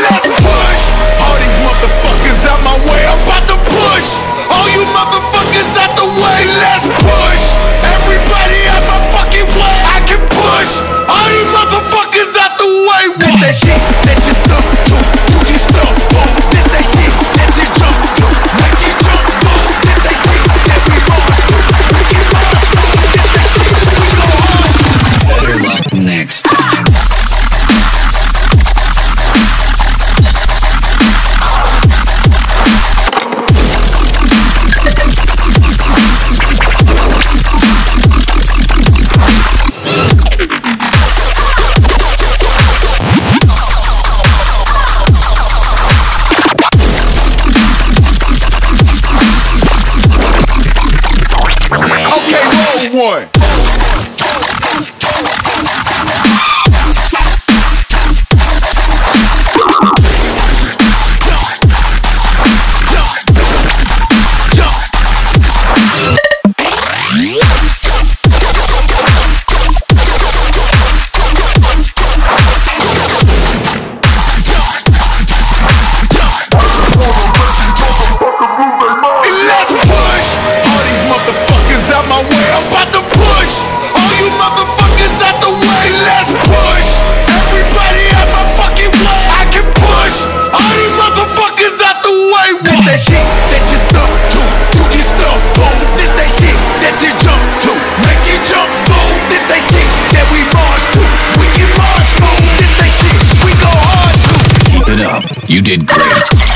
let's push. All these motherfuckers out my way, I'm about to push. All you motherfuckers out the way, let's push. Everybody out my fucking way, I can push. All these motherfuckers out the way, what? That shit that you stuck to, you can stuck Okay, roll one. You did great.